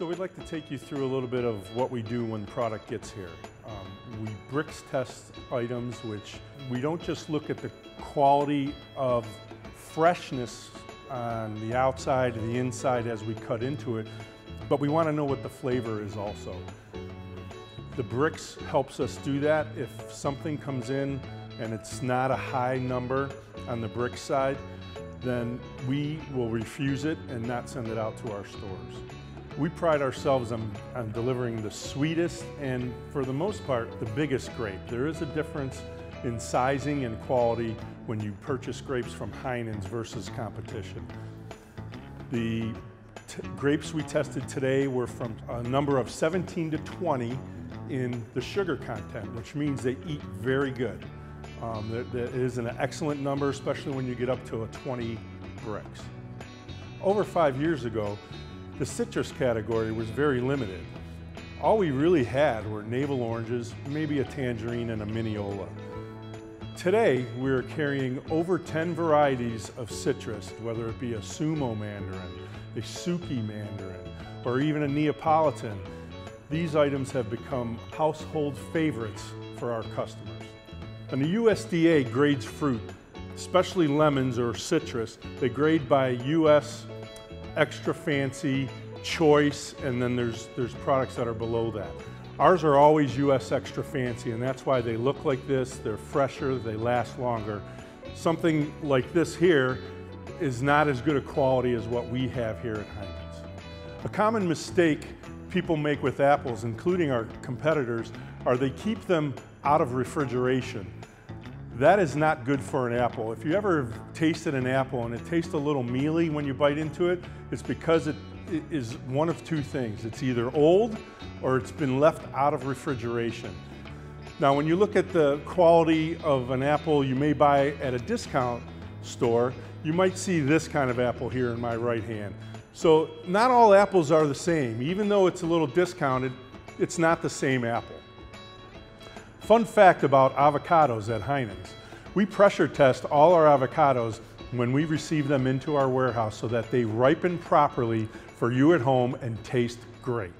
So we'd like to take you through a little bit of what we do when product gets here. Um, we Brix test items, which we don't just look at the quality of freshness on the outside and the inside as we cut into it, but we want to know what the flavor is also. The Brix helps us do that. If something comes in and it's not a high number on the Brix side, then we will refuse it and not send it out to our stores. We pride ourselves on, on, delivering the sweetest and, for the most part, the biggest grape. There is a difference in sizing and quality when you purchase grapes from Heinen's versus competition. The grapes we tested today were from a number of 17 to 20 in the sugar content, which means they eat very good. Um, that, that is an excellent number, especially when you get up to a 20 Brix. Over five years ago, the citrus category was very limited. All we really had were navel oranges, maybe a tangerine and a Minneola. Today, we're carrying over 10 varieties of citrus, whether it be a sumo mandarin, a suki mandarin, or even a Neapolitan. These items have become household favorites for our customers. And the USDA grades fruit, especially lemons or citrus. They grade by US extra fancy, choice, and then there's, there's products that are below that. Ours are always US extra fancy, and that's why they look like this, they're fresher, they last longer. Something like this here is not as good a quality as what we have here at Heinen's. A common mistake people make with apples, including our competitors, are they keep them out of refrigeration. That is not good for an apple. If you ever tasted an apple and it tastes a little mealy when you bite into it, it's because it is one of two things. It's either old or it's been left out of refrigeration. Now, when you look at the quality of an apple you may buy at a discount store, you might see this kind of apple here in my right hand. So not all apples are the same. Even though it's a little discounted, it's not the same apple. Fun fact about avocados at Heinen's. We pressure test all our avocados when we receive them into our warehouse so that they ripen properly for you at home and taste great.